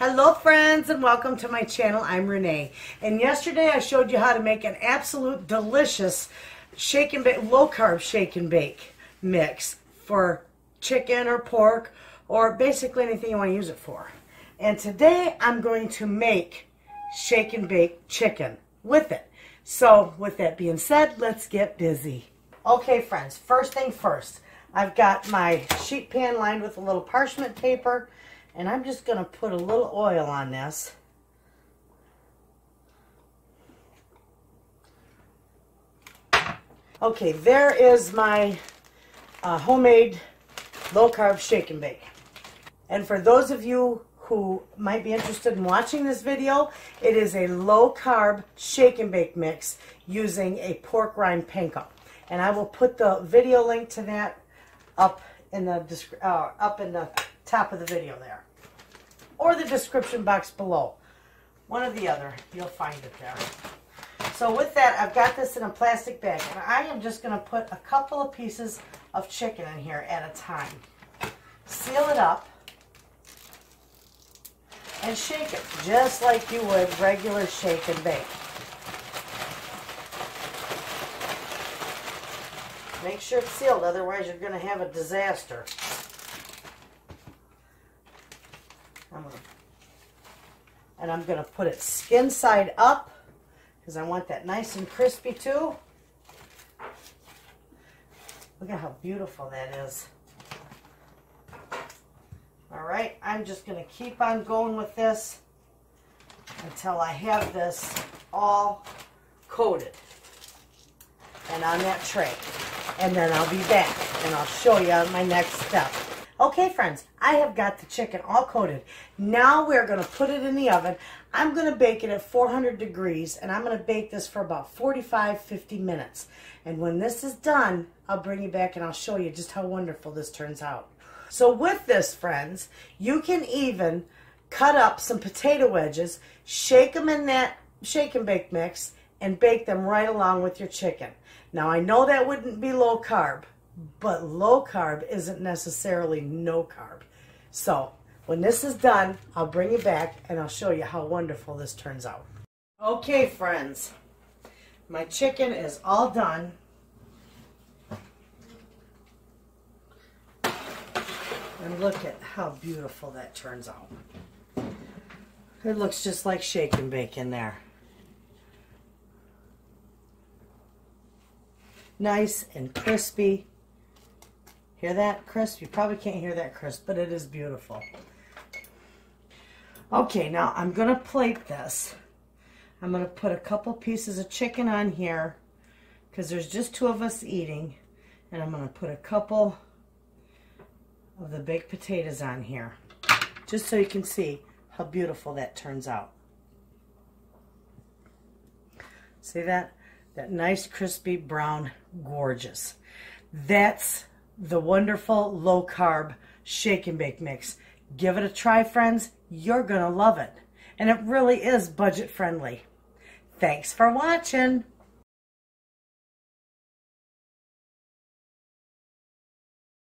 Hello friends and welcome to my channel. I'm Renea. And yesterday I showed you how to make an absolute delicious shake and bake, low carb shake and bake mix for chicken or pork or basically anything you want to use it for. And today I'm going to make shake and bake chicken with it. So with that being said, let's get busy. Okay friends, first thing first, I've got my sheet pan lined with a little parchment paper and I'm just going to put a little oil on this. Okay, there is my uh, homemade low-carb shake and bake. And for those of you who might be interested in watching this video, it is a low-carb shake and bake mix using a pork rind panko. And I will put the video link to that up in the uh, up in the top of the video there. Or the description box below. One or the other. You'll find it there. So with that, I've got this in a plastic bag. And I am just going to put a couple of pieces of chicken in here at a time. Seal it up. And shake it just like you would regular shake and bake. Make sure it's sealed, otherwise you're going to have a disaster. And I'm going to put it skin side up because I want that nice and crispy too. Look at how beautiful that is. All right, I'm just going to keep on going with this until I have this all coated and on that tray. And then I'll be back and I'll show you my next step. Okay, friends, I have got the chicken all coated. Now we're going to put it in the oven. I'm going to bake it at 400 degrees, and I'm going to bake this for about 45-50 minutes. And when this is done, I'll bring you back and I'll show you just how wonderful this turns out. So with this, friends, you can even cut up some potato wedges, shake them in that shake and bake mix, and bake them right along with your chicken. Now, I know that wouldn't be low carb, but low carb isn't necessarily no carb. So when this is done, I'll bring you back and I'll show you how wonderful this turns out. Okay, friends, my chicken is all done. And look at how beautiful that turns out. It looks just like shake and bake in there. Nice and crispy. Hear that crisp? You probably can't hear that crisp, but it is beautiful. Okay, now I'm going to plate this. I'm going to put a couple pieces of chicken on here because there's just two of us eating. And I'm going to put a couple of the baked potatoes on here just so you can see how beautiful that turns out. See that? That nice crispy brown, gorgeous. That's the wonderful low carb shake and bake mix. Give it a try, friends. You're going to love it. And it really is budget friendly. Thanks for watching.